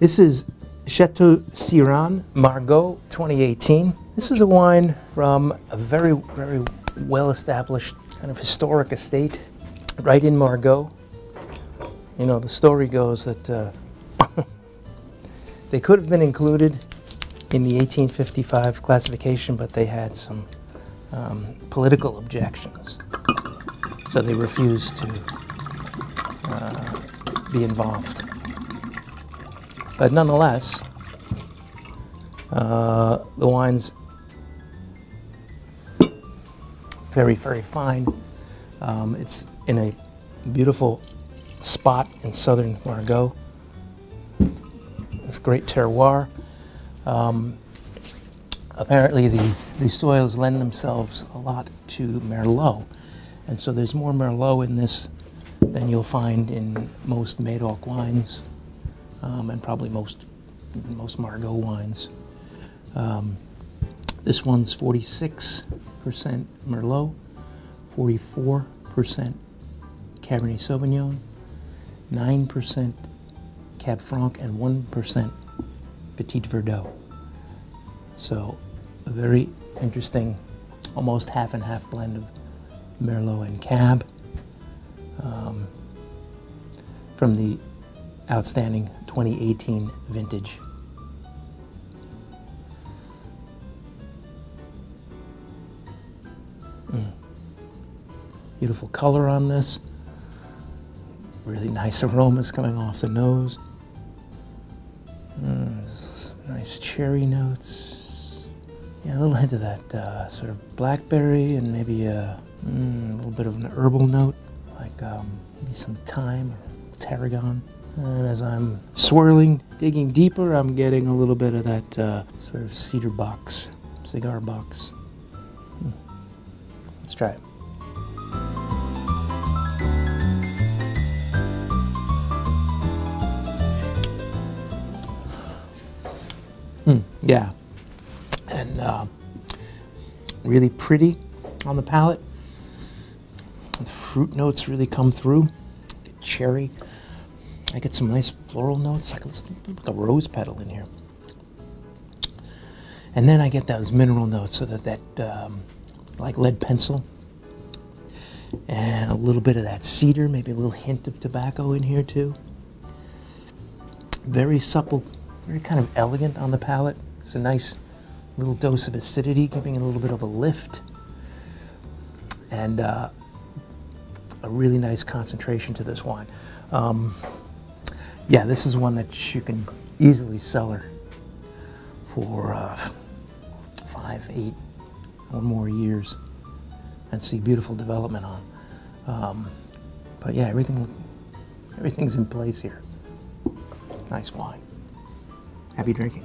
This is Chateau Siran Margaux 2018. This is a wine from a very, very well-established kind of historic estate right in Margaux. You know, the story goes that uh, they could have been included in the 1855 classification, but they had some um, political objections. So they refused to uh, be involved. But nonetheless, uh, the wine's very, very fine. Um, it's in a beautiful spot in southern Margaux with great terroir. Um, apparently, the, the soils lend themselves a lot to Merlot, and so there's more Merlot in this than you'll find in most Medoc wines um, and probably most most Margaux wines. Um, this one's 46% Merlot, 44% Cabernet Sauvignon, 9% Cab Franc, and 1% Petit Verdot. So a very interesting, almost half and half blend of Merlot and Cab um, from the outstanding 2018 vintage. Mm. Beautiful color on this. Really nice aromas coming off the nose. Mm, nice cherry notes. Yeah, a little hint of that uh, sort of blackberry and maybe a, mm, a, little bit of an herbal note, like um, maybe some thyme or tarragon. And as I'm swirling, digging deeper, I'm getting a little bit of that uh, sort of cedar box, cigar box. Hmm. Let's try it. Hmm, yeah. And uh, really pretty on the palate. The fruit notes really come through. Cherry. I get some nice floral notes, like, like a rose petal in here. And then I get those mineral notes, so that that um, like lead pencil, and a little bit of that cedar, maybe a little hint of tobacco in here too. Very supple, very kind of elegant on the palate. It's a nice little dose of acidity, giving it a little bit of a lift, and uh, a really nice concentration to this wine. Um, yeah, this is one that you can easily cellar for uh, five, eight, or more years and see beautiful development on. Um, but yeah, everything, everything's in place here. Nice wine. Happy drinking.